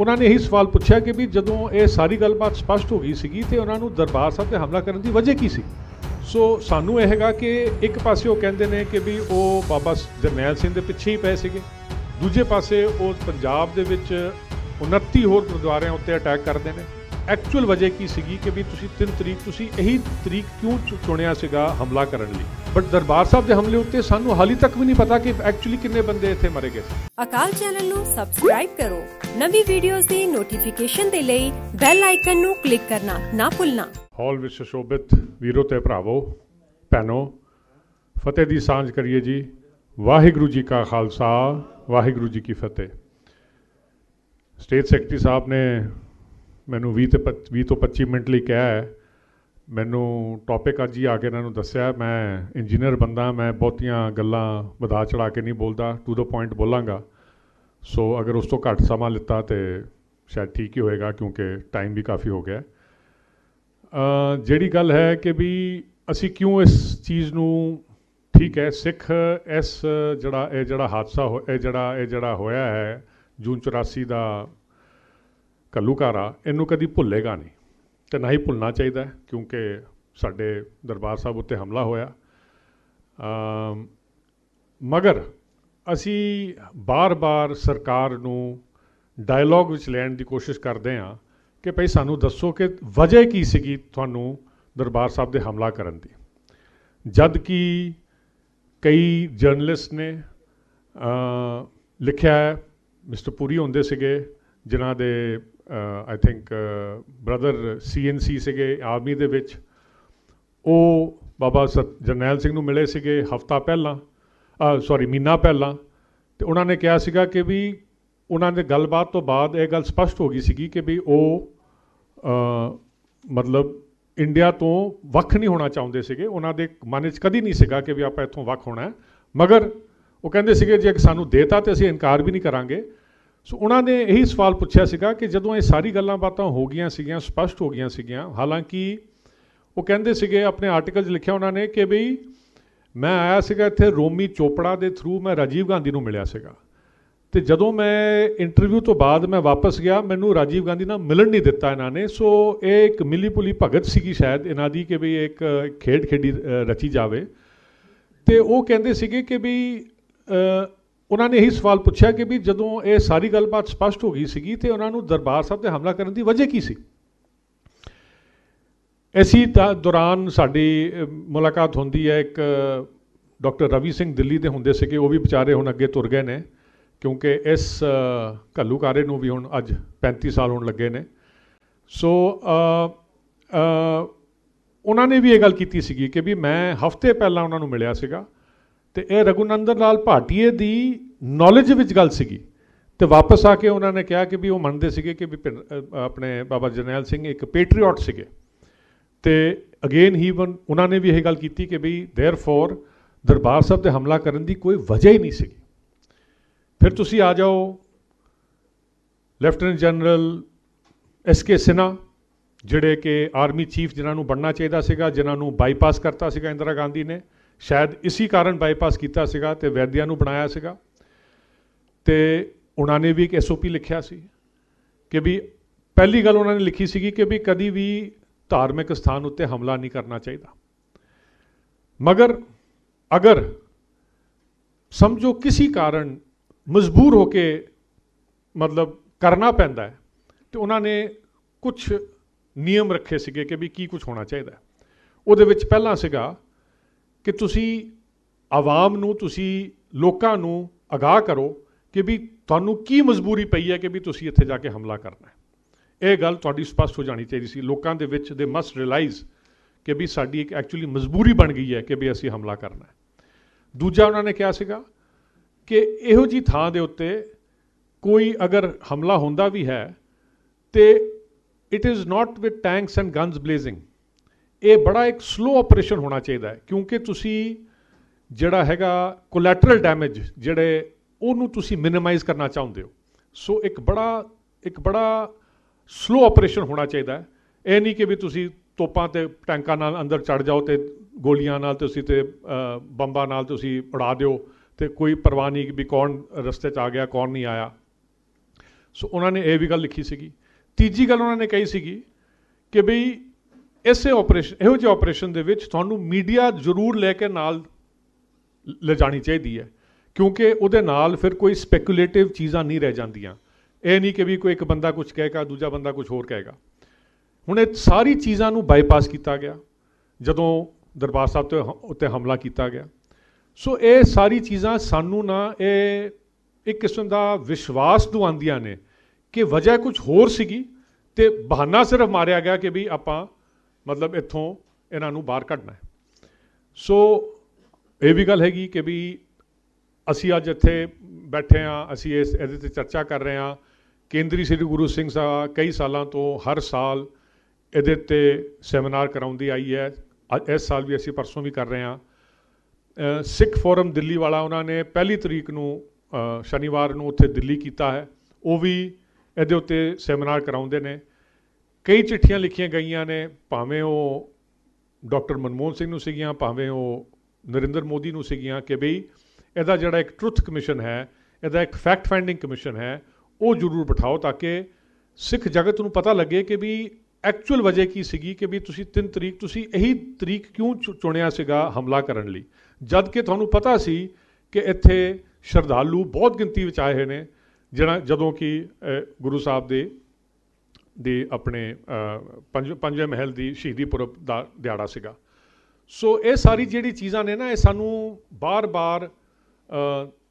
ਉਹਨਾਂ ਨੇ ਇਹੀ ਸਵਾਲ ਪੁੱਛਿਆ ਕਿ ਵੀ ਜਦੋਂ ਇਹ ਸਾਰੀ ਗੱਲਬਾਤ ਸਪਸ਼ਟ ਹੋ ਗਈ ਸੀਗੀ ਤੇ ਉਹਨਾਂ ਨੂੰ ਦਰਬਾਰ ਸਾਹਿਬ ਤੇ ਹਮਲਾ ਕਰਨ ਦੀ ਵਜ੍ਹਾ ਕੀ ਸੀ? ਸੋ ਸਾਨੂੰ ਇਹ ਹੈਗਾ ਕਿ ਇੱਕ ਪਾਸੇ ਉਹ ਕਹਿੰਦੇ ਨੇ ਕਿ ਵੀ ਉਹ ਬਾਬਾ ਜਰਨੈਲ ਸਿੰਘ ਦੇ ਪਿੱਛੇ ਹੀ ਪਏ ਸੀਗੇ। ਦੂਜੇ ਪਾਸੇ ਉਹ ਪੰਜਾਬ ਦੇ ਵਿੱਚ 29 ਹੋਰ ਗੁਰਦੁਆਰਿਆਂ ਉੱਤੇ ਅਟੈਕ ਕਰਦੇ ਨੇ। ਐਕਚੁਅਲ ਵਜ੍ਹਾ ਕੀ ਸੀਗੀ ਕਿ ਵੀ ਤੁਸੀਂ 3 ਤਰੀਕ, ਤੁਸੀਂ ਇਹੀ ਤਰੀਕ ਕਿਉਂ ਚੁਣਿਆ ਸੀਗਾ ਹਮਲਾ ਕਰਨ ਲਈ? ਬਟ ਦਰਬਾਰ ਸਾਹਿਬ ਦੇ ਹਮਲੇ ਉੱਤੇ ਸਾਨੂੰ ਹਾਲੀ ਤੱਕ ਵੀ ਨਹੀਂ ਪਤਾ ਕਿ ਐਕਚੁਅਲੀ ਕਿੰਨੇ ਬੰਦੇ ਇੱਥੇ ਮਰੇ ਗਏ ਅਕਾਲ ਚੈਨਲ ਨੂੰ ਸਬਸਕ੍ਰਾਈਬ ਕਰੋ। ਨਵੀਂ ਵੀਡੀਓਜ਼ ਦੀ ਨੋਟੀਫਿਕੇਸ਼ਨ ਦੇ ਲਈ ਬੈਲ ਆਈਕਨ ਨੂੰ ਕਲਿੱਕ ਕਰਨਾ ਨਾ ਭੁੱਲਣਾ। ਹਾਲ ਵਿੱਚ ਸ਼ੋਭਿਤ ਵੀਰੋ ਤੇ ਭਰਾਵੋ, ਭੈਣੋ, ਫਤਿਹ ਦੀ ਸਾਂਝ ਕਰੀਏ ਜੀ। ਵਾਹਿਗੁਰੂ ਜੀ ਕਾ ਖਾਲਸਾ, ਵਾਹਿਗੁਰੂ ਜੀ ਕੀ ਫਤਿਹ। ਸਟੇਟ ਸੈਕਟਰੀ ਸਾਹਿਬ ਨੇ ਮੈਨੂੰ 20 ਤੇ 25 20 ਤੋਂ 25 ਮਿੰਟ ਲਈ ਕਿਹਾ ਹੈ। ਮੈਨੂੰ ਟੌਪਿਕ ਅੱਜ ਹੀ ਆ ਕੇ ਇਹਨਾਂ ਨੂੰ ਦੱਸਿਆ ਮੈਂ ਇੰਜੀਨੀਅਰ ਬੰਦਾ, ਮੈਂ ਬਹੁਤੀਆਂ ਗੱਲਾਂ ਵਧਾ ਚੜਾ ਕੇ ਨਹੀਂ ਬੋਲਦਾ। To the point ਬੋਲਾਂਗਾ। ਸੋ ਅਗਰ ਉਸ ਤੋਂ ਘੱਟ ਸਮਾਂ ਲਿੱਤਾ ਤੇ ਸ਼ਾਇਦ ਠੀਕ ਹੀ ਹੋਏਗਾ ਕਿਉਂਕਿ ਟਾਈਮ ਵੀ ਕਾਫੀ ਹੋ ਗਿਆ ਜਿਹੜੀ ਗੱਲ ਹੈ ਕਿ ਵੀ ਅਸੀਂ ਕਿਉਂ ਇਸ ਚੀਜ਼ ਨੂੰ ਠੀਕ ਹੈ ਸਿੱਖ ਇਸ ਜਿਹੜਾ ਇਹ ਜਿਹੜਾ ਹਾਦਸਾ ਹੋ ਇਹ ਜਿਹੜਾ ਇਹ ਜਿਹੜਾ ਹੋਇਆ ਹੈ ਜੂਨ 84 ਦਾ ਕੱਲੂਕਾਰਾ ਇਹਨੂੰ ਕਦੀ ਭੁੱਲੇਗਾ ਨਹੀਂ ਤੇ ਨਾ ਹੀ ਭੁੱਲਣਾ ਚਾਹੀਦਾ ਕਿਉਂਕਿ ਸਾਡੇ ਦਰਬਾਰ ਸਾਹਿਬ ਉੱਤੇ ਹਮਲਾ ਹੋਇਆ ਮਗਰ ਅਸੀਂ ਬਾਰ-ਬਾਰ ਸਰਕਾਰ ਨੂੰ ਡਾਇਲੌਗ ਵਿੱਚ ਲੈਣ ਦੀ ਕੋਸ਼ਿਸ਼ ਕਰਦੇ ਹਾਂ ਕਿ ਭਈ ਸਾਨੂੰ ਦੱਸੋ ਕਿ ਵਜ੍ਹਾ ਕੀ ਸੀਗੀ ਤੁਹਾਨੂੰ ਦਰਬਾਰ ਸਾਹਿਬ ਦੇ ਹਮਲਾ ਕਰਨ ਦੀ। ਜਦ ਕਿ ਕਈ ਜਰਨਲਿਸਟ ਨੇ ਲਿਖਿਆ ਹੈ, ਮਿਸਟਰ ਪੁਰੀ ਹੁੰਦੇ ਸੀਗੇ, ਜਿਨ੍ਹਾਂ ਦੇ ਆਈ ਥਿੰਕ ਬ੍ਰਦਰ ਸੀਐਨਸੀ ਸੀਗੇ ਆਰਮੀ ਦੇ ਵਿੱਚ, ਉਹ ਬਾਬਾ ਸਤ, ਜਰਨੈਲ ਸਿੰਘ ਨੂੰ ਮਿਲੇ ਸੀਗੇ ਹਫਤਾ ਪਹਿਲਾਂ। ਸੌਰੀ ਮਹੀਨਾ ਪਹਿਲਾਂ ਤੇ ਉਹਨਾਂ ਨੇ ਕਿਹਾ ਸੀਗਾ ਕਿ ਵੀ ਉਹਨਾਂ ਦੇ ਗੱਲਬਾਤ ਤੋਂ ਬਾਅਦ ਇਹ ਗੱਲ ਸਪਸ਼ਟ ਹੋ ਗਈ ਸੀਗੀ ਕਿ ਵੀ ਉਹ ਮਤਲਬ ਇੰਡੀਆ ਤੋਂ ਵੱਖ ਨਹੀਂ ਹੋਣਾ ਚਾਹੁੰਦੇ ਸੀਗੇ। ਉਹਨਾਂ ਦੇ ਮਨ ਵਿੱਚ ਕਦੀ ਨਹੀਂ ਸੀਗਾ ਕਿ ਵੀ ਆਪਾਂ ਇੱਥੋਂ ਵੱਖ ਹੋਣਾ ਮਗਰ ਉਹ ਕਹਿੰਦੇ ਸੀਗੇ, ਜੇ ਸਾਨੂੰ ਦੇਤਾ ਤੇ ਅਸੀਂ ਇਨਕਾਰ ਵੀ ਨਹੀਂ ਕਰਾਂਗੇ। ਸੋ ਉਹਨਾਂ ਨੇ ਇਹੀ ਸਵਾਲ ਪੁੱਛਿਆ ਸੀਗਾ ਕਿ ਜਦੋਂ ਇਹ ਸਾਰੀ ਗੱਲਾਂ ਬਾਤਾਂ ਹੋ ਗਈਆਂ ਸੀਗੀਆਂ, ਸਪਸ਼ਟ ਹੋ ਗਈਆਂ ਸੀਗੀਆਂ, ਹਾਲਾਂਕਿ ਉਹ ਕਹਿੰਦੇ ਸੀਗੇ, ਆਪਣੇ ਆਰਟੀਕਲ 'ਚ ਲਿਖਿਆ ਉਹਨਾਂ ਨੇ ਕਿ ਬਈ ਮੈਂ ਆਇਆ ਸੀਗਾ ਇੱਥੇ ਰੋਮੀ ਚੋਪੜਾ ਦੇ ਥਰੂ ਮੈਂ ਰਾਜੀਵ ਗਾਂਧੀ ਨੂੰ ਮਿਲਿਆ ਸੀਗਾ। ਤੇ ਜਦੋਂ ਮੈਂ ਇੰਟਰਵਿਊ ਤੋਂ ਬਾਅਦ ਮੈਂ ਵਾਪਸ ਗਿਆ, ਮੈਨੂੰ ਰਾਜੀਵ ਗਾਂਧੀ ਨਾਲ ਮਿਲਣ ਨਹੀਂ ਦਿੱਤਾ ਇਹਨਾਂ ਨੇ। ਸੋ ਇਹ ਇੱਕ ਮਿਲੀ ਪੁਲੀ ਭਗਤ ਸੀਗੀ ਸ਼ਾਇਦ, ਇਹਨਾਂ ਦੀ ਕਿ ਵੀ ਇੱਕ ਖੇਡ ਖੇਡੀ ਰਚੀ ਜਾਵੇ। ਤੇ ਉਹ ਕਹਿੰਦੇ ਸੀਗੇ ਕਿ ਵੀ ਉਹਨਾਂ ਨੇ ਇਹੀ ਸਵਾਲ ਪੁੱਛਿਆ ਕਿ ਵੀ ਜਦੋਂ ਇਹ ਸਾਰੀ ਗੱਲਬਾਤ ਸਪਸ਼ਟ ਹੋ ਗਈ ਸੀਗੀ ਤੇ ਉਹਨਾਂ ਨੂੰ ਦਰਬਾਰ ਸਾਹਿਬ ਤੇ ਹਮਲਾ ਕਰਨ ਦੀ ਵਜ੍ਹਾ ਕੀ ਸੀ? ਇਸੀ ਦਾ, ਦੌਰਾਨ ਸਾਡੀ ਮੁਲਾਕਾਤ ਹੁੰਦੀ ਹੈ ਇੱਕ ਡਾਕਟਰ ਰਵੀ ਸਿੰਘ ਦਿੱਲੀ ਦੇ ਹੁੰਦੇ ਸੀਗੇ, ਉਹ ਵੀ ਵਿਚਾਰੇ ਹੁਣ ਅੱਗੇ ਤੁਰ ਗਏ ਨੇ, ਕਿਉਂਕਿ ਇਸ ਘੱਲੂਕਾਰੇ ਨੂੰ ਵੀ ਹੁਣ ਅੱਜ 35 ਸਾਲ ਹੋਣ ਲੱਗੇ ਨੇ। ਸੋ ਉਹਨਾਂ ਨੇ ਵੀ ਇਹ ਗੱਲ ਕੀਤੀ ਸੀਗੀ ਕਿ ਵੀ ਮੈਂ ਹਫ਼ਤੇ ਪਹਿਲਾਂ ਉਹਨਾਂ ਨੂੰ ਮਿਲਿਆ ਸੀਗਾ ਤੇ ਇਹ ਰਘੁਨੰਦਨ ਲਾਲ ਭਾਟੀਏ ਦੀ ਨੌਲੇਜ ਵਿੱਚ ਗੱਲ ਸੀਗੀ ਤੇ ਵਾਪਸ ਆ ਕੇ ਉਹਨਾਂ ਨੇ ਕਿਹਾ ਕਿ ਵੀ ਉਹ ਮੰਨਦੇ ਸੀਗੇ ਕਿ ਵੀ ਭਿੰਨ- ਆਪਣੇ ਬਾਬਾ ਜਰਨੈਲ ਸਿੰਘ ਇੱਕ ਪੇਟਰੀਆਟ ਸੀਗੇ। ਤੇ ਅਗੇਨ ਹੀ ਵਨ ਉਹਨਾਂ ਨੇ ਵੀ ਇਹ ਗੱਲ ਕੀਤੀ ਕਿ ਵੀ देयरफॉर ਦਰਬਾਰ ਸਾਹਿਬ ਤੇ ਹਮਲਾ ਕਰਨ ਦੀ ਕੋਈ ਵਜ੍ਹਾ ਹੀ ਨਹੀਂ ਸੀਗੀ ਫਿਰ ਤੁਸੀਂ ਆ ਜਾਓ lieutenant general S K Sinha ਜਿਹੜੇ ਕਿ ਆਰਮੀ ਚੀਫ ਜਿਨ੍ਹਾਂ ਨੂੰ ਬਣਨਾ ਚਾਹੀਦਾ ਸੀਗਾ ਜਿਨ੍ਹਾਂ ਨੂੰ ਬਾਈਪਾਸ ਕਰਤਾ ਸੀਗਾ ਇੰਦਰਾ ਗਾਂਧੀ ਨੇ ਸ਼ਾਇਦ ਇਸੇ ਕਾਰਨ ਬਾਈਪਾਸ ਕੀਤਾ ਸੀਗਾ ਤੇ ਵੈਦਿਆ ਨੂੰ ਬਣਾਇਆ ਸੀਗਾ ਤੇ ਉਹਨਾਂ ਨੇ ਵੀ ਇੱਕ ਐਸਓਪੀ ਲਿਖਿਆ ਸੀ ਕਿ ਵੀ ਪਹਿਲੀ ਗੱਲ ਉਹਨਾਂ ਨੇ ਲਿਖੀ ਸੀਗੀ ਕਿ ਵੀ ਕਦੀ ਵੀ ਧਾਰਮਿਕ ਸਥਾਨ ਉੱਤੇ ਹਮਲਾ ਨਹੀਂ ਕਰਨਾ ਚਾਹੀਦਾ। ਮਗਰ ਅਗਰ ਸਮਝੋ ਕਿਸੇ ਕਾਰਨ ਮਜਬੂਰ ਹੋ ਕੇ ਮਤਲਬ ਕਰਨਾ ਪੈਂਦਾ ਹੈ, ਤੇ ਉਹਨਾਂ ਨੇ ਕੁਝ ਨਿਯਮ ਰੱਖੇ ਸੀਗੇ ਕਿ ਵੀ ਕੀ ਕੁਝ ਹੋਣਾ ਚਾਹੀਦਾ ਉਹਦੇ ਵਿੱਚ ਪਹਿਲਾਂ ਸੀਗਾ ਕਿ ਤੁਸੀਂ ਆਵਾਮ ਨੂੰ, ਤੁਸੀਂ ਲੋਕਾਂ ਨੂੰ ਅਗਾਹ ਕਰੋ ਕਿ ਵੀ ਤੁਹਾਨੂੰ ਕੀ ਮਜਬੂਰੀ ਪਈ ਹੈ ਕਿ ਵੀ ਤੁਸੀਂ ਇੱਥੇ ਜਾ ਕੇ ਹਮਲਾ ਕਰਨਾ ਹੈ। ਇਹ ਗੱਲ ਤੁਹਾਡੀ ਸਪਸ਼ਟ ਹੋ ਜਾਣੀ ਚਾਹੀਦੀ ਸੀ। ਲੋਕਾਂ ਦੇ ਵਿੱਚ ਦੇ ਮਸਟ ਰਿਅਲਾਈਜ਼ ਕਿ ਵੀ ਸਾਡੀ ਇੱਕ ਐਕਚੁਅਲੀ ਮਜਬੂਰੀ ਬਣ ਗਈ ਹੈ ਕਿ ਵੀ ਅਸੀਂ ਹਮਲਾ ਕਰਨਾ ਹੈ। ਦੂਜਾ ਉਹਨਾਂ ਨੇ ਕਿਹਾ ਸੀਗਾ ਕਿ ਇਹੋ ਜੀ ਥਾਂ ਦੇ ਉੱਤੇ ਕੋਈ ਅਗਰ ਹਮਲਾ ਹੁੰਦਾ ਵੀ ਹੈ ਤੇ it is not with tanks and guns blazing ਇਹ ਬੜਾ ਇੱਕ ਸਲੋ ਆਪਰੇਸ਼ਨ ਹੋਣਾ ਚਾਹੀਦਾ ਹੈ ਕਿਉਂਕਿ ਤੁਸੀਂ ਜਿਹੜਾ ਹੈਗਾ ਕੋਲੈਟਰਲ ਡੈਮੇਜ ਜਿਹੜੇ ਉਹਨੂੰ ਤੁਸੀਂ ਮਿਨੀਮਾਈਜ਼ ਕਰਨਾ ਚਾਹੁੰਦੇ ਹੋ। ਸੋ ਇੱਕ ਬੜਾ ਇੱਕ ਬੜਾ ਸਲੋ ਆਪਰੇਸ਼ਨ ਹੋਣਾ ਚਾਹੀਦਾ ਹੈ। ਇਹ ਨਹੀਂ ਕਿ ਵੀ ਤੁਸੀਂ ਤੋਪਾਂ ਤੇ ਟੈਂਕਾਂ ਨਾਲ ਅੰਦਰ ਚੜ ਜਾਓ ਤੇ ਗੋਲੀਆਂ ਨਾਲ ਤੁਸੀਂ ਤੇ ਬੰਬਾਂ ਨਾਲ ਤੁਸੀਂ ਉਡਾ ਦਿਓ ਤੇ ਕੋਈ ਪਰਵਾਹ ਨਹੀਂ ਕਿ ਵੀ ਕੌਣ ਰਸਤੇ 'ਚ ਆ ਗਿਆ, ਕੌਣ ਨਹੀਂ ਆਇਆ। ਸੋ ਉਹਨਾਂ ਨੇ ਇਹ ਵੀ ਗੱਲ ਲਿਖੀ ਸੀਗੀ। ਤੀਜੀ ਗੱਲ ਉਹਨਾਂ ਨੇ ਕਹੀ ਸੀਗੀ ਕਿ ਬਈ ਇਸੇ ਆਪਰੇਸ਼ਨ ਇਹੋ ਜਿਹੇ ਆਪਰੇਸ਼ਨ ਦੇ ਵਿੱਚ ਤੁਹਾਨੂੰ ਮੀਡੀਆ ਜ਼ਰੂਰ ਲੈ ਕੇ ਨਾਲ ਲਿਜਾਣੀ ਚਾਹੀਦੀ ਹੈ। ਕਿਉਂਕਿ ਉਹਦੇ ਨਾਲ ਫਿਰ ਕੋਈ ਸਪੈਕੂਲੇਟਿਵ ਚੀਜ਼ਾਂ ਨਹੀਂ ਰਹਿ ਜਾਂਦੀਆਂ। ਇਹ ਨਹੀਂ ਕਿ ਵੀ ਕੋਈ ਇੱਕ ਬੰਦਾ ਕੁਝ ਕਹੇਗਾ ਦੂਜਾ ਬੰਦਾ ਕੁਝ ਹੋਰ ਕਹੇਗਾ ਹੁਣ ਇਹ ਸਾਰੀ ਚੀਜ਼ਾਂ ਨੂੰ ਬਾਈਪਾਸ ਕੀਤਾ ਗਿਆ, ਜਦੋਂ ਦਰਬਾਰ ਸਾਹਿਬ ਤੇ ਉੱਤੇ ਹਮਲਾ ਕੀਤਾ ਗਿਆ। ਸੋ ਇਹ ਸਾਰੀ ਚੀਜ਼ਾਂ ਸਾਨੂੰ ਨਾ ਇਹ ਇੱਕ ਕਿਸਮ ਦਾ ਵਿਸ਼ਵਾਸ ਦਵਾਉਂਦੀਆਂ ਨੇ ਕਿ ਵਜ੍ਹਾ ਕੁਝ ਹੋਰ ਸੀਗੀ ਤੇ ਬਹਾਨਾ ਸਿਰਫ ਮਾਰਿਆ ਗਿਆ ਕਿ ਵੀ ਆਪਾਂ ਮਤਲਬ ਇੱਥੋਂ ਇਹਨਾਂ ਨੂੰ ਬਾਹਰ ਕੱਢਣਾ ਸੋ ਇਹ ਵੀ ਗੱਲ ਹੈਗੀ ਕਿ ਵੀ ਅਸੀਂ ਅੱਜ ਇੱਥੇ ਬੈਠੇ ਆ ਅਸੀਂ ਇਸ ਇਹਦੇ ਤੇ ਚਰਚਾ ਕਰ ਰਹੇ ਆ ਕੇਂਦਰੀ ਸ੍ਰੀ ਗੁਰੂ ਸਿੰਘ ਸਾਹਿਬ ਕਈ ਸਾਲਾਂ ਤੋਂ ਹਰ ਸਾਲ ਇਹਦੇ ਤੇ ਸੈਮੀਨਾਰ ਕਰਾਉਂਦੀ ਆਈ ਹੈ। ਇਸ ਸਾਲ ਵੀ ਅਸੀਂ ਪਰਸੋਂ ਵੀ ਕਰ ਰਹੇ ਆ ਸਿੱਖ ਫੋਰਮ ਦਿੱਲੀ ਵਾਲਾ ਉਹਨਾਂ ਨੇ ਪਹਿਲੀ ਤਰੀਕ ਨੂੰ ਸ਼ਨੀਵਾਰ ਨੂੰ ਉੱਥੇ ਦਿੱਲੀ ਕੀਤਾ ਹੈ। ਉਹ ਵੀ ਇਹਦੇ ਉੱਤੇ ਸੈਮੀਨਾਰ ਕਰਾਉਂਦੇ ਨੇ। ਕਈ ਚਿੱਠੀਆਂ ਲਿਖੀਆਂ ਗਈਆਂ ਨੇ, ਭਾਵੇਂ ਉਹ ਡਾਕਟਰ ਮਨਮੋਹਨ ਸਿੰਘ ਨੂੰ ਸੀਗੀਆਂ, ਭਾਵੇਂ ਉਹ ਨਰਿੰਦਰ ਮੋਦੀ ਨੂੰ ਸੀਗੀਆਂ ਕਿ ਬਈ ਇਹਦਾ ਜਿਹੜਾ ਇੱਕ ਟਰੁੱਥ ਕਮਿਸ਼ਨ ਹੈ, ਇਹਦਾ ਇੱਕ ਫੈਕਟ ਫਾਈਂਡਿੰਗ ਕਮਿਸ਼ਨ ਹੈ, ਉਹ ਜ਼ਰੂਰ ਬਿਠਾਓ ਤਾਂ ਕਿ ਸਿੱਖ ਜਗਤ ਨੂੰ ਪਤਾ ਲੱਗੇ ਕਿ ਵੀ ਐਕਚੁਅਲ ਵਜ੍ਹਾ ਕੀ ਸੀਗੀ ਕਿ ਵੀ ਤੁਸੀਂ 3 ਤਰੀਕ, ਤੁਸੀਂ ਇਹੀ ਤਰੀਕ ਕਿਉਂ ਚੁਣਿਆ ਸੀਗਾ ਹਮਲਾ ਕਰਨ ਲਈ। ਜਦ ਕਿ ਤੁਹਾਨੂੰ ਪਤਾ ਸੀ ਕਿ ਇੱਥੇ ਸ਼ਰਧਾਲੂ ਬਹੁਤ ਗਿਣਤੀ ਵਿੱਚ ਆਏ ਹੋਏ ਨੇ, ਜਿਹੜਾ ਜਦੋਂ ਕਿ ਗੁਰੂ ਸਾਹਿਬ ਦੇ ਦੇ ਆਪਣੇ ਪੰਜ, ਪੰਜਵੇਂ ਮਹਿਲ ਦੀ ਸ਼ਹੀਦੀ ਪੁਰਬ ਦਾ ਦਿਹਾੜਾ ਸੀਗਾ। ਸੋ ਇਹ ਸਾਰੀ ਜਿਹੜੀ ਚੀਜ਼ਾਂ ਨੇ ਨਾ, ਇਹ ਸਾਨੂੰ ਬਾਰ-ਬਾਰ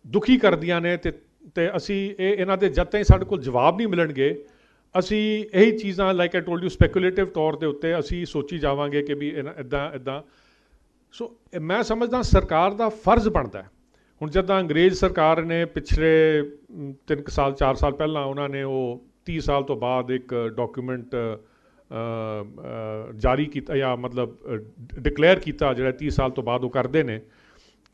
ਦੁਖੀ ਕਰਦੀਆਂ ਨੇ ਤੇ ਤੇ ਅਸੀਂ ਇਹ ਇਹਨਾਂ ਦੇ ਜਦ ਤਾਈਂ ਸਾਡੇ ਕੋਲ ਜਵਾਬ ਨਹੀਂ ਮਿਲਣਗੇ, ਅਸੀਂ ਇਹੀ ਚੀਜ਼ਾਂ like I told you speculative ਤੌਰ ਦੇ ਉੱਤੇ ਅਸੀਂ ਸੋਚੀ ਜਾਵਾਂਗੇ ਕਿ ਵੀ ਇਦਾਂ ਇਦਾਂ ਸੋ ਮੈਂ ਸਮਝਦਾ ਸਰਕਾਰ ਦਾ ਫਰਜ਼ ਬਣਦਾ ਹੈ। ਹੁਣ ਜਦੋਂ ਅੰਗਰੇਜ਼ ਸਰਕਾਰ ਨੇ ਪਿਛਲੇ 3 ਸਾਲ 4 ਸਾਲ ਪਹਿਲਾਂ ਉਹਨਾਂ ਨੇ ਉਹ 30 ਸਾਲ ਤੋਂ ਬਾਅਦ ਇੱਕ ਡਾਕੂਮੈਂਟ ਜਾਰੀ ਕੀਤਾ ਜਾਂ ਮਤਲਬ ਡਿਕਲੇਅਰ ਕੀਤਾ ਜਿਹੜਾ 30 ਸਾਲ ਤੋਂ ਬਾਅਦ ਉਹ ਕਰਦੇ ਨੇ।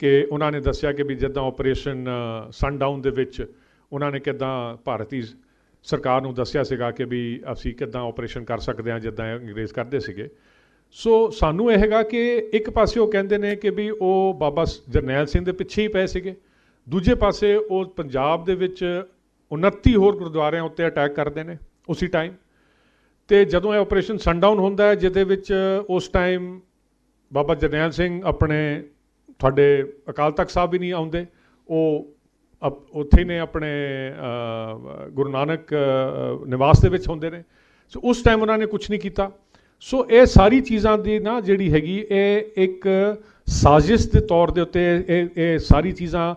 ਕਿ ਉਹਨਾਂ ਨੇ ਦੱਸਿਆ ਕਿ ਵੀ ਜਦੋਂ ਆਪਰੇਸ਼ਨ ਸਨਡਾਊਨ ਦੇ ਵਿੱਚ ਉਹਨਾਂ ਨੇ ਕਿਦਾਂ ਭਾਰਤੀ ਸਰਕਾਰ ਨੂੰ ਦੱਸਿਆ ਸੀਗਾ ਕਿ ਵੀ ਅਸੀਂ ਕਿਦਾਂ ਆਪਰੇਸ਼ਨ ਕਰ ਸਕਦੇ ਹਾਂ, ਜਿੱਦਾਂ ਅੰਗਰੇਜ਼ ਕਰਦੇ ਸੀਗੇ। ਸੋ ਸਾਨੂੰ ਇਹ ਹੈਗਾ ਕਿ ਇੱਕ ਪਾਸੇ ਉਹ ਕਹਿੰਦੇ ਨੇ ਕਿ ਵੀ ਉਹ ਬਾਬਾ ਜਰਨੈਲ ਸਿੰਘ ਦੇ ਪਿੱਛੇ ਹੀ ਪਏ ਸੀਗੇ। ਦੂਜੇ ਪਾਸੇ ਉਹ ਪੰਜਾਬ ਦੇ ਵਿੱਚ 29 ਹੋਰ ਗੁਰਦੁਆਰਿਆਂ ਉੱਤੇ ਅਟੈਕ ਕਰਦੇ ਨੇ ਉਸੇ ਟਾਈਮ ਤੇ ਜਦੋਂ ਇਹ ਆਪਰੇਸ਼ਨ ਸਨਡਾਊਨ ਹੁੰਦਾ ਹੈ, ਜਿਹਦੇ ਵਿੱਚ ਉਸ ਟਾਈਮ ਬਾਬਾ ਜਰਨੈਲ ਸਿੰਘ ਆਪਣੇ ਤੁਹਾਡੇ ਅਕਾਲ ਤਖਤ ਸਾਹਿਬ ਵੀ ਨਹੀਂ ਆਉਂਦੇ। ਉਹ ਉੱਥੇ ਨੇ ਆਪਣੇ ਗੁਰੂ ਨਾਨਕ ਨਿਵਾਸ ਦੇ ਵਿੱਚ ਹੁੰਦੇ ਨੇ। ਸੋ ਉਸ ਟਾਈਮ ਉਹਨਾਂ ਨੇ ਕੁਝ ਨਹੀਂ ਕੀਤਾ। ਸੋ ਇਹ ਸਾਰੀ ਚੀਜ਼ਾਂ ਦੀ ਨਾ ਜਿਹੜੀ ਹੈਗੀ, ਇਹ ਇੱਕ ਸਾਜ਼ਿਸ਼ ਦੇ ਤੌਰ ਦੇ ਉੱਤੇ ਇਹ ਇਹ ਸਾਰੀ ਚੀਜ਼ਾਂ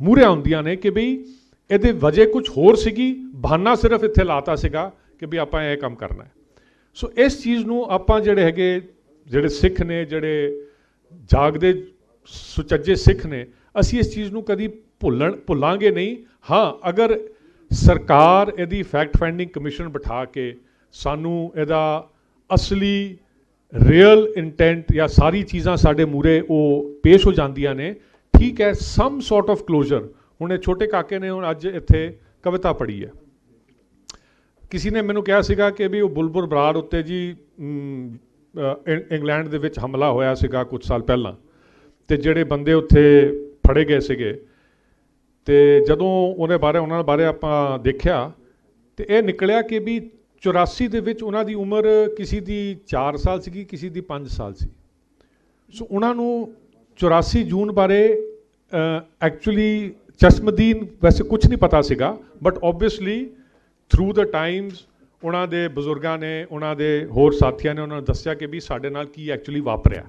ਮੂਰੇ ਆਉਂਦੀਆਂ ਨੇ ਕਿ ਬਈ ਇਹਦੇ ਵਜ੍ਹਾ ਕੁਝ ਹੋਰ ਸੀਗੀ, ਬਹਾਨਾ ਸਿਰਫ ਇੱਥੇ ਲਾਤਾ ਸੀਗਾ ਕਿ ਵੀ ਆਪਾਂ ਇਹ ਕੰਮ ਕਰਨਾ ਹੈ। ਸੋ ਇਸ ਚੀਜ਼ ਨੂੰ ਆਪਾਂ ਜਿਹੜੇ ਹੈਗੇ, ਜਿਹੜੇ ਸਿੱਖ ਨੇ, ਜਿਹੜੇ ਜਾਗਦੇ ਸੁਚੱਜੇ ਸਿੱਖ ਨੇ, ਅਸੀਂ ਇਸ ਚੀਜ਼ ਨੂੰ ਕਦੀ ਭੁੱਲਣ, ਭੁੱਲਾਂਗੇ ਨਹੀਂ। ਹਾਂ, ਅਗਰ ਸਰਕਾਰ ਇਹਦੀ ਫੈਕਟ ਫਾਈਂਡਿੰਗ ਕਮਿਸ਼ਨ ਬਿਠਾ ਕੇ ਸਾਨੂੰ ਇਹਦਾ ਅਸਲੀ ਰੀਅਲ ਇੰਟੈਂਟ ਜਾਂ ਸਾਰੀ ਚੀਜ਼ਾਂ ਸਾਡੇ ਮੂਰੇ ਉਹ ਪੇਸ਼ ਹੋ ਜਾਂਦੀਆਂ ਨੇ, ਠੀਕ ਹੈ ਸਮ ਸੌਰਟ ਆਫ ਕਲੋਜ਼ਰ ਹੁਣ ਇਹ ਛੋਟੇ ਕਾਕੇ ਨੇ ਹੁਣ ਅੱਜ ਇੱਥੇ ਕਵਿਤਾ ਪੜ੍ਹੀ ਹੈ। ਕਿਸੇ ਨੇ ਮੈਨੂੰ ਕਿਹਾ ਸੀਗਾ ਕਿ ਵੀ ਉਹ ਬੁਲਬੁਲ ਬਰਾੜ ਉੱਤੇ ਜੀ ਇੰਗਲੈਂਡ ਦੇ ਵਿੱਚ ਹਮਲਾ ਹੋਇਆ ਸੀਗਾ ਕੁਝ ਸਾਲ ਪਹਿਲਾਂ। ਤੇ ਜਿਹੜੇ ਬੰਦੇ ਉੱਥੇ ਫੜੇ ਗਏ ਸੀਗੇ, ਤੇ ਜਦੋਂ ਉਹਦੇ ਬਾਰੇ, ਉਹਨਾਂ ਬਾਰੇ ਆਪਾਂ ਦੇਖਿਆ, ਤੇ ਇਹ ਨਿਕਲਿਆ ਕਿ ਵੀ 84 ਦੇ ਵਿੱਚ ਉਹਨਾਂ ਦੀ ਉਮਰ ਕਿਸੇ ਦੀ 4 ਸਾਲ ਸੀਗੀ, ਕਿਸੇ ਦੀ 5 ਸਾਲ ਸੀ। ਸੋ ਉਹਨਾਂ ਨੂੰ 84 ਜੂਨ ਬਾਰੇ ਐਕਚੁਅਲੀ ਚਸ਼ਮਦੀਨ ਵੈਸੇ ਕੁਝ ਨਹੀਂ ਪਤਾ ਸੀਗਾ but obviously through the times ਉਹਨਾਂ ਦੇ ਬਜ਼ੁਰਗਾਂ ਨੇ, ਉਹਨਾਂ ਦੇ ਹੋਰ ਸਾਥੀਆਂ ਨੇ ਉਹਨਾਂ ਨੂੰ ਦੱਸਿਆ ਕਿ ਵੀ ਸਾਡੇ ਨਾਲ ਕੀ ਐਕਚੁਅਲੀ ਵਾਪਰਿਆ।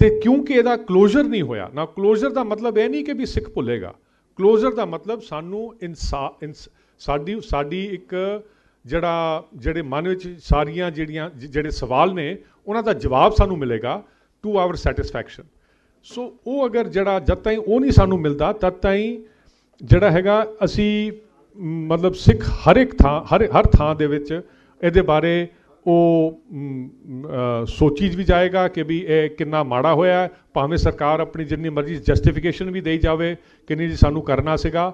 ਤੇ ਕਿਉਂਕਿ ਇਹਦਾ ਕਲੋਜ਼ਰ ਨਹੀਂ ਹੋਇਆ। ਨਾ ਕਲੋਜ਼ਰ ਦਾ ਮਤਲਬ ਇਹ ਨਹੀਂ ਕਿ ਵੀ ਸਿੱਖ ਭੁੱਲੇਗਾ। ਕਲੋਜ਼ਰ ਦਾ ਮਤਲਬ ਸਾਨੂੰ ਇਨਸਾ ਸਾਡੀ ਸਾਡੀ ਇੱਕ ਜਿਹੜਾ, ਜਿਹੜੇ ਮਨ ਵਿੱਚ ਸਾਰੀਆਂ ਜਿਹੜੀਆਂ ਜਿਹੜੇ ਸਵਾਲ ਨੇ, ਉਹਨਾਂ ਦਾ ਜਵਾਬ ਸਾਨੂੰ ਮਿਲੇਗਾ ਟੂ ਆਵਰ ਸੈਟੀਸਫੈਕਸ਼ਨ ਸੋ ਉਹ ਅਗਰ ਜਿਹੜਾ, ਜਦ ਤਾਈਂ ਉਹ ਨਹੀਂ ਸਾਨੂੰ ਮਿਲਦਾ, ਤਦ ਤਾਈਂ ਜਿਹੜਾ ਹੈਗਾ, ਅਸੀਂ, ਮਤਲਬ ਸਿੱਖ ਹਰ ਇੱਕ ਥਾਂ, ਹਰ ਹਰ ਥਾਂ ਦੇ ਵਿੱਚ ਇਹਦੇ ਬਾਰੇ ਉਹ ਸੋਚੀ ਵੀ ਜਾਏਗਾ ਕਿ ਵੀ ਇਹ ਕਿੰਨਾ ਮਾੜਾ ਹੋਇਆ ਭਾਵੇਂ ਸਰਕਾਰ ਆਪਣੀ ਜਿੰਨੀ ਮਰਜ਼ੀ ਜਸਟੀਫਿਕੇਸ਼ਨ ਵੀ ਦੇਈ ਜਾਵੇ, ਕਿ ਨਹੀਂ ਜੀ ਸਾਨੂੰ ਕਰਨਾ ਸੀਗਾ।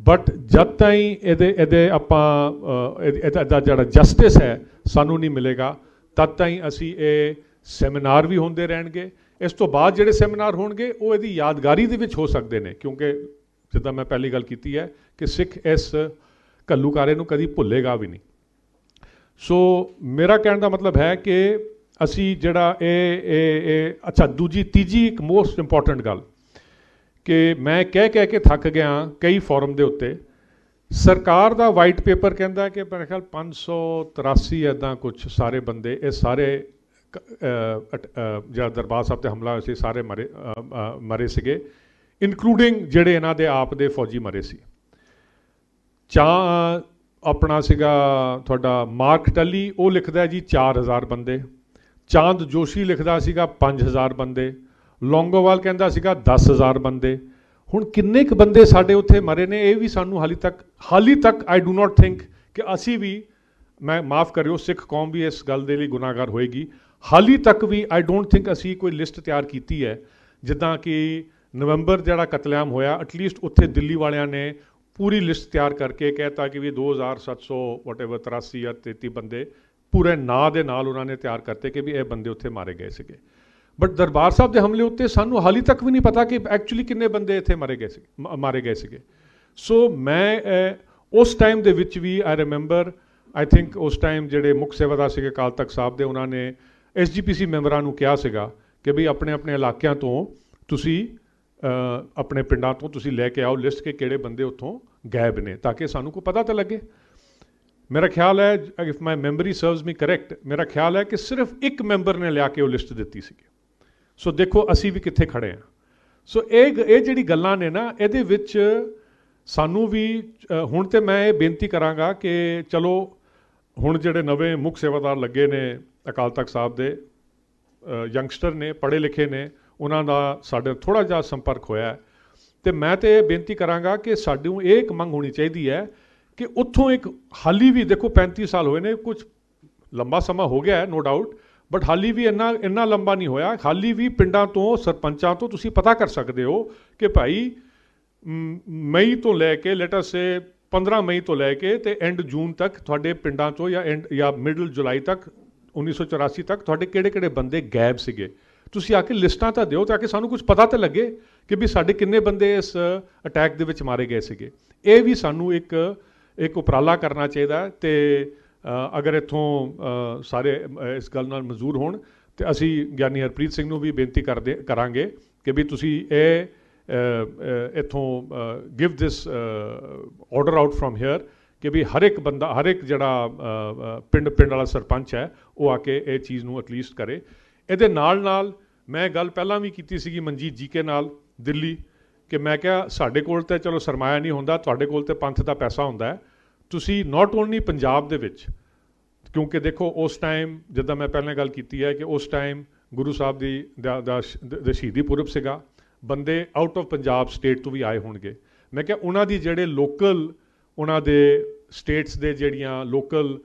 ਬਟ ਜਦ ਤਾਈਂ ਇਹਦੇ ਇਹਦੇ ਆਪਾਂ ਇਹਦਾ ਜਿਹੜਾ ਜਸਟਿਸ ਹੈ, ਸਾਨੂੰ ਨਹੀਂ ਮਿਲੇਗਾ। ਤਦ ਤਾਈਂ ਅਸੀਂ ਇਹ ਸੈਮੀਨਾਰ ਵੀ ਹੁੰਦੇ ਰਹਿਣਗੇ। ਇਸ ਤੋਂ ਬਾਅਦ ਜਿਹੜੇ ਸੈਮੀਨਾਰ ਹੋਣਗੇ, ਉਹ ਇਹਦੀ ਯਾਦਗਾਰੀ ਦੇ ਵਿੱਚ ਹੋ ਸਕਦੇ ਨੇ। ਕਿਉਂਕਿ ਜਿੱਦਾਂ ਮੈਂ ਪਹਿਲੀ ਗੱਲ ਕੀਤੀ ਹੈ ਕਿ ਸਿੱਖ ਇਸ ਘੱਲੂਕਾਰੇ ਨੂੰ ਕਦੀ ਭੁੱਲੇਗਾ ਵੀ ਨਹੀਂ। ਸੋ ਮੇਰਾ ਕਹਿਣ ਦਾ ਮਤਲਬ ਹੈ ਕਿ ਅਸੀਂ ਜਿਹੜਾ ਇਹ ਇਹ ਇਹ, ਅੱਛਾ, ਦੂਜੀ, ਤੀਜੀ ਇੱਕ ਮੋਸਟ ਇੰਪੋਰਟੈਂਟ ਗੱਲ ਕਿ ਮੈਂ ਕਹਿ ਕਹਿ ਕੇ ਥੱਕ ਗਿਆ ਕਈ ਫੋਰਮ ਦੇ ਉੱਤੇ। ਸਰਕਾਰ ਦਾ ਵਾਈਟ ਪੇਪਰ ਕਹਿੰਦਾ ਕਿ ਮੇਰੇ ਖਿਆਲ 583 ਐਦਾਂ ਕੁਝ ਸਾਰੇ ਬੰਦੇ, ਇਹ ਸਾਰੇ ਜਿਹੜਾ ਦਰਬਾਰ ਸਾਹਿਬ ਤੇ ਹਮਲਾ ਹੋਇਆ ਸੀ, ਸਾਰੇ ਮਰੇ ਮਰੇ ਸੀਗੇ ਇਨਕਲੂਡਿੰਗ ਜਿਹੜੇ ਇਹਨਾਂ ਦੇ ਆਪ ਦੇ ਫੌਜੀ ਮਰੇ ਸੀ। ਚਾ ਆਪਣਾ ਸੀਗਾ ਤੁਹਾਡਾ ਮਾਰਕ ਟੱਲੀ, ਉਹ ਲਿਖਦਾ ਜੀ 4000 ਬੰਦੇ। ਚਾਂਦ ਜੋਸ਼ੀ ਲਿਖਦਾ ਸੀਗਾ 5000 ਬੰਦੇ। ਲੌਂਗੋਵਾਲ ਕਹਿੰਦਾ ਸੀਗਾ 10000 ਬੰਦੇ। ਹੁਣ ਕਿੰਨੇ ਕੁ ਬੰਦੇ ਸਾਡੇ ਉੱਥੇ ਮਰੇ ਨੇ, ਇਹ ਵੀ ਸਾਨੂੰ ਹਾਲੀ ਤੱਕ ਹਾਲੀ ਤੱਕ ਆਈ ਡੂ ਨਾਟ ਥਿੰਕ ਕਿ ਅਸੀਂ ਵੀ, ਮੈਂ ਮਾਫ ਕਰਿਓ, ਸਿੱਖ ਕੌਮ ਵੀ ਇਸ ਗੱਲ ਦੇ ਲਈ ਗੁਨਾਹਗਾਰ ਹੋਏਗੀ। ਹਾਲੀ ਤੱਕ ਵੀ ਆਈ ਡੋਨਟ ਥਿੰਕ ਅਸੀਂ ਕੋਈ ਲਿਸਟ ਤਿਆਰ ਕੀਤੀ ਹੈ। ਜਿੱਦਾਂ ਕਿ ਨਵੰਬਰ ਜਿਹੜਾ ਕਤਲੇਆਮ ਹੋਇਆ ਐਟਲੀਸਟ ਉੱਥੇ ਦਿੱਲੀ ਵਾਲਿਆਂ ਨੇ ਪੂਰੀ ਲਿਸਟ ਤਿਆਰ ਕਰਕੇ ਕਹਿਤਾ ਕਿ ਵੀ 2700 ਵਟਐਵਰ 83 ਜਾਂ 33 ਬੰਦੇ ਪੂਰੇ ਨਾਂ ਦੇ ਨਾਲ ਉਹਨਾਂ ਨੇ ਤਿਆਰ ਕਰਤੇ ਕਿ ਵੀ ਇਹ ਬੰਦੇ ਉੱਥੇ ਮਾਰੇ ਗਏ ਸੀਗੇ। ਬਟ ਦਰਬਾਰ ਸਾਹਿਬ ਦੇ ਹਮਲੇ ਉੱਤੇ ਸਾਨੂੰ ਹਾਲੀ ਤੱਕ ਵੀ ਨਹੀਂ ਪਤਾ ਕਿ ਐਕਚੁਅਲੀ ਕਿੰਨੇ ਬੰਦੇ ਇੱਥੇ ਮਾਰੇ ਗਏ ਸੀ ਮਾਰੇ ਗਏ ਸੀਗੇ। ਸੋ ਮੈਂ ਉਸ ਟਾਈਮ ਦੇ ਵਿੱਚ ਵੀ ਆਈ ਰਿਮੈਂਬਰ ਆਈ ਥਿੰਕ ਉਸ ਟਾਈਮ ਜਿਹੜੇ ਮੁੱਖ ਸੇਵਾਦਾਰ ਸੀਗੇ ਕਾਲ ਤੱਕ ਸਾਹਿਬ ਦੇ, ਉਹਨਾਂ ਨੇ ਐਸਜੀਪੀਸੀ ਮੈਂਬਰਾਂ ਨੂੰ ਕਿਹਾ ਸੀਗਾ ਕਿ ਵੀ ਆਪਣੇ ਆਪਣੇ ਇਲਾਕਿਆਂ ਤੋਂ ਤੁਸੀਂ ਆਪਣੇ ਪਿੰਡਾਂ ਤੋਂ ਤੁਸੀਂ ਲੈ ਕੇ ਆਓ ਲਿਸਟ ਕਿ ਕਿਹੜੇ ਬੰਦੇ ਉੱਥੋਂ ਗਾਇਬ ਨੇ, ਤਾਂ ਕਿ ਸਾਨੂੰ ਕੋਈ ਪਤਾ ਤਾਂ ਲੱਗੇ। ਮੇਰਾ ਖਿਆਲ ਹੈ if my memory serves me correct ਮੇਰਾ ਖਿਆਲ ਹੈ ਕਿ ਸਿਰਫ ਇੱਕ ਮੈਂਬਰ ਨੇ ਲਿਆ ਕੇ ਉਹ ਲਿਸਟ ਦਿੱਤੀ ਸੀ ਸੋ ਦੇਖੋ, ਅਸੀਂ ਵੀ ਕਿੱਥੇ ਖੜੇ ਆ ਸੋ ਇਹ ਇਹ ਜਿਹੜੀ ਗੱਲਾਂ ਨੇ ਨਾ, ਇਹਦੇ ਵਿੱਚ ਸਾਨੂੰ ਵੀ ਹੁਣ ਤੇ ਮੈਂ ਇਹ ਬੇਨਤੀ ਕਰਾਂਗਾ ਕਿ ਚਲੋ, ਹੁਣ ਜਿਹੜੇ ਨਵੇਂ ਮੁੱਖ ਸੇਵਾਦਾਰ ਲੱਗੇ ਨੇ ਅਕਾਲ ਤਖਤ ਸਾਹਿਬ ਦੇ ਯੰਗਸਟਰ ਨੇ, ਪੜ੍ਹੇ ਲਿਖੇ ਨੇ ਉਹਨਾਂ ਦਾ ਸਾਡੇ ਥੋੜਾ ਜਿਹਾ ਸੰਪਰਕ ਹੋਇਆ ਤੇ ਮੈਂ ਤੇ ਬੇਨਤੀ ਕਰਾਂਗਾ ਕਿ ਸਾਡੂ ਇਹ ਇੱਕ ਮੰਗ ਹੋਣੀ ਚਾਹੀਦੀ ਹੈ ਕਿ ਉੱਥੋਂ ਇੱਕ ਹਾਲੀ ਵੀ ਦੇਖੋ 35 ਸਾਲ ਹੋਏ ਨੇ ਕੁਝ ਲੰਬਾ ਸਮਾਂ ਹੋ ਗਿਆ ਹੈ ਨੋ ਡਾਊਟ ਬਟ ਹਾਲੀ ਵੀ ਇੰਨਾ ਇੰਨਾ ਲੰਬਾ ਨਹੀਂ ਹੋਇਆ। ਹਾਲੀ ਵੀ ਪਿੰਡਾਂ ਤੋਂ, ਸਰਪੰਚਾਂ ਤੋਂ ਤੁਸੀਂ ਪਤਾ ਕਰ ਸਕਦੇ ਹੋ ਕਿ ਭਾਈ ਮਈ ਤੋਂ ਲੈ ਕੇ ਲੈਟ ਅਸ ਸੇ 15 ਮਈ ਤੋਂ ਲੈ ਕੇ ਤੇ ਐਂਡ ਜੂਨ ਤੱਕ ਤੁਹਾਡੇ ਪਿੰਡਾਂ ਤੋਂ ਜਾਂ ਐਂਡ ਜਾਂ ਮਿਡਲ ਜੁਲਾਈ ਤੱਕ 1984 ਤੱਕ ਤੁਹਾਡੇ ਕਿਹੜੇ-ਕਿਹੜੇ ਬੰਦੇ ਗਾਇਬ ਸੀਗੇ? ਤੁਸੀਂ ਆ ਕੇ ਲਿਸਟਾਂ ਤਾਂ ਦਿਓ ਤਾਂ ਕਿ ਸਾਨੂੰ ਕੁਝ ਪਤਾ ਤਾਂ ਲੱਗੇ ਕਿ ਵੀ ਸਾਡੇ ਕਿੰਨੇ ਬੰਦੇ ਇਸ ਅਟੈਕ ਦੇ ਵਿੱਚ ਮਾਰੇ ਗਏ ਸੀਗੇ। ਇਹ ਵੀ ਸਾਨੂੰ ਇੱਕ ਇੱਕ ਉਪਰਾਲਾ ਕਰਨਾ ਚਾਹੀਦਾ ਤੇ ਅਗਰ ਇਥੋਂ ਸਾਰੇ ਇਸ ਗੱਲ ਨਾਲ ਮਨਜ਼ੂਰ ਹੋਣ ਤੇ ਅਸੀਂ ਗਿਆਨੀ ਹਰਪ੍ਰੀਤ ਸਿੰਘ ਨੂੰ ਵੀ ਬੇਨਤੀ ਕਰਦੇ, ਕਰਾਂਗੇ ਕਿ ਵੀ ਤੁਸੀਂ ਇਹ ਇਥੋਂ give this order out from here ਕਿ ਵੀ ਹਰ ਇੱਕ ਬੰਦਾ, ਹਰ ਇੱਕ ਜਿਹੜਾ ਪਿੰਡ ਪਿੰਡ ਵਾਲਾ ਸਰਪੰਚ ਹੈ, ਉਹ ਆ ਕੇ ਇਹ ਚੀਜ਼ ਨੂੰ ਐਟਲੀਸਟ ਕਰੇ। ਇਹਦੇ ਨਾਲ ਨਾਲ ਮੈਂ ਗੱਲ ਪਹਿਲਾਂ ਵੀ ਕੀਤੀ ਸੀਗੀ ਮਨਜੀਤ ਜੀ ਕੇ ਨਾਲ ਦਿੱਲੀ, ਕਿ ਮੈਂ ਕਿਹਾ ਸਾਡੇ ਕੋਲ ਤੇ ਚਲੋ ਸਰਮਾਇਆ ਨਹੀਂ ਹੁੰਦਾ, ਤੁਹਾਡੇ ਕੋਲ ਤੇ ਪੰਥ ਦਾ ਪੈਸਾ ਹੁੰਦਾ ਹੈ। ਤੁਸੀਂ ਨਾਟ ਓਨਲੀ ਪੰਜਾਬ ਦੇ ਵਿੱਚ, ਕਿਉਂਕਿ ਦੇਖੋ ਉਸ ਟਾਈਮ ਜਿੱਦਾਂ ਮੈਂ ਪਹਿਲਾਂ ਗੱਲ ਕੀਤੀ ਹੈ ਕਿ ਉਸ ਟਾਈਮ ਗੁਰੂ ਸਾਹਿਬ ਦੀ ਦਾ ਸ਼ਹੀਦੀ ਪੁਰਬ ਸੀਗਾ, ਬੰਦੇ ਆਊਟ ਆਫ ਪੰਜਾਬ ਸਟੇਟ ਤੋਂ ਵੀ ਆਏ ਹੋਣਗੇ। ਮੈਂ ਕਿਹਾ ਉਹਨਾਂ ਦੀ ਜਿਹੜੇ ਲੋਕਲ ਉਹਨਾਂ ਦੇ ਸਟੇਟਸ ਦੇ ਜਿਹੜੀਆਂ ਲੋਕਲ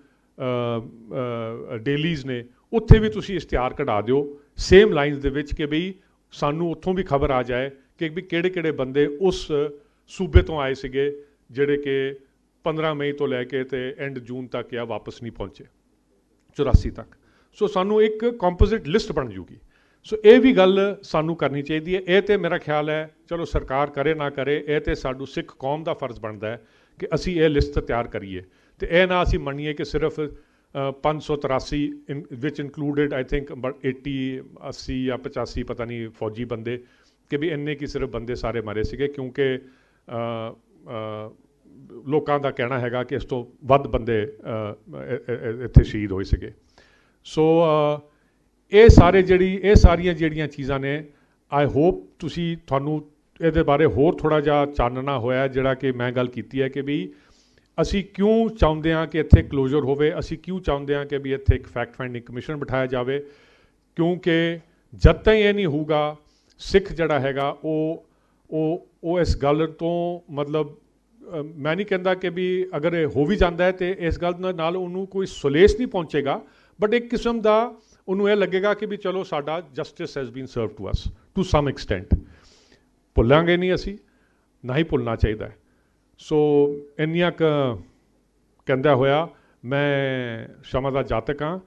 ਡੇਲੀਜ਼ ਨੇ ਉੱਥੇ ਵੀ ਤੁਸੀਂ ਇਸ਼ਤਿਹਾਰ ਕਢਾ ਦਿਓ। ਸੇਮ ਲਾਈਨਸ ਦੇ ਵਿੱਚ ਕਿ ਬਈ ਸਾਨੂੰ ਉੱਥੋਂ ਵੀ ਖਬਰ ਆ ਜਾਏ ਕਿ ਵੀ ਕਿਹੜੇ ਕਿਹੜੇ ਬੰਦੇ ਉਸ ਸੂਬੇ ਤੋਂ ਆਏ ਸੀਗੇ ਜਿਹੜੇ ਕਿ 15 ਮਈ ਤੋਂ ਲੈ ਕੇ ਤੇ ਐਂਡ ਜੂਨ ਤੱਕ ਆ ਵਾਪਸ ਨਹੀਂ ਪਹੁੰਚੇ 84 ਤੱਕ। ਸੋ ਸਾਨੂੰ ਇੱਕ ਕੰਪੋਜ਼ਿਟ ਲਿਸਟ ਬਣ ਜੂਗੀ। ਸੋ ਇਹ ਵੀ ਗੱਲ ਸਾਨੂੰ ਕਰਨੀ ਚਾਹੀਦੀ ਹੈ। ਇਹ ਤੇ ਮੇਰਾ ਖਿਆਲ ਹੈ, ਚਲੋ ਸਰਕਾਰ ਕਰੇ ਨਾ ਕਰੇ, ਇਹ ਤੇ ਸਾਡੂ ਸਿੱਖ ਕੌਮ ਦਾ ਫਰਜ਼ ਬਣਦਾ ਹੈ ਕਿ ਅਸੀਂ ਇਹ ਲਿਸਟ ਤਿਆਰ ਕਰੀਏ। ਤੇ ਇਹ ਨਾ ਅਸੀਂ ਮੰਨੀਏ ਕਿ ਸਿਰਫ 583 ਵਿੱਚ ਇਨਕਲੂਡਡ ਆਈ ਥਿੰਕ 80 80 ਜਾਂ 85 ਪਤਾ ਨਹੀਂ ਫੌਜੀ ਬੰਦੇ, ਕਿ ਵੀ ਇੰਨੇ ਕੀ ਸਿਰਫ ਬੰਦੇ ਸਾਰੇ ਮਾਰੇ ਸੀਗੇ, ਕਿਉਂਕਿ ਲੋਕਾਂ ਦਾ ਕਹਿਣਾ ਹੈਗਾ ਕਿ ਇਸ ਤੋਂ ਵੱਧ ਬੰਦੇ ਇੱਥੇ ਸ਼ਹੀਦ ਹੋਏ ਸੀਗੇ। ਸੋ ਇਹ ਸਾਰੇ ਜਿਹੜੀ, ਇਹ ਸਾਰੀਆਂ ਜਿਹੜੀਆਂ ਚੀਜ਼ਾਂ ਨੇ ਆਈ ਹੋਪ ਤੁਸੀਂ ਤੁਹਾਨੂੰ ਇਹਦੇ ਬਾਰੇ ਹੋਰ ਥੋੜਾ ਜਿਹਾ ਚਾਨਣਾ ਹੋਇਆ, ਜਿਹੜਾ ਕਿ ਮੈਂ ਗੱਲ ਕੀਤੀ ਹੈ ਕਿ ਵੀ ਅਸੀਂ ਕਿਉਂ ਚਾਹੁੰਦੇ ਹਾਂ ਕਿ ਇੱਥੇ ਕਲੋਜ਼ਰ ਹੋਵੇ? ਅਸੀਂ ਕਿਉਂ ਚਾਹੁੰਦੇ ਹਾਂ ਕਿ ਵੀ ਇੱਥੇ ਇੱਕ ਫੈਕਟ ਫਾਈਂਡਿੰਗ ਕਮਿਸ਼ਨ ਬਿਠਾਇਆ ਜਾਵੇ? ਕਿਉਂਕਿ ਜਦ ਤੱਕ ਇਹ ਨਹੀਂ ਹੋਊਗਾ, ਸਿੱਖ ਜਿਹੜਾ ਹੈਗਾ, ਉਹ ਉਹ ਉਹ ਇਸ ਗੱਲ ਤੋਂ ਮਤਲਬ ਮੈਂ ਨਹੀਂ ਕਹਿੰਦਾ ਕਿ ਵੀ ਅਗਰ ਇਹ ਹੋ ਵੀ ਜਾਂਦਾ ਹੈ ਤੇ ਇਸ ਗੱਲ ਨਾਲ ਉਹਨੂੰ ਕੋਈ ਸੁਲੇਸ਼ ਨਹੀਂ ਪਹੁੰਚੇਗਾ ਬਟ ਇੱਕ ਕਿਸਮ ਦਾ ਉਹਨੂੰ ਇਹ ਲੱਗੇਗਾ ਕਿ ਵੀ ਚਲੋ ਸਾਡਾ justice has been serve to us to some extent ਭੁੱਲਾਂਗੇ ਨਹੀਂ ਅਸੀਂ, ਨਾ ਹੀ ਭੁੱਲਣਾ ਚਾਹੀਦਾ ਹੈ। ਸੋ ਇੰਨੀਆਂ ਕ ਕਹਿੰਦਾ ਹੋਇਆ, ਮੈਂ ਸ਼ਮਾ ਦਾ ਜਾਤਕ ਹਾਂ।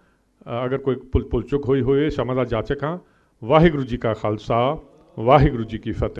ਅਗਰ ਕੋਈ ਭੁੱਲ ਚੁੱਕ ਹੋਈ ਹੋਏ, ਸ਼ਮਾ ਦਾ ਜਾਚਕ ਹਾਂ। ਵਾਹਿਗੁਰੂ ਜੀ ਕਾ ਖਾਲਸਾ, ਵਾਹਿਗੁਰੂ ਜੀ ਕੀ ਫਤਿਹ।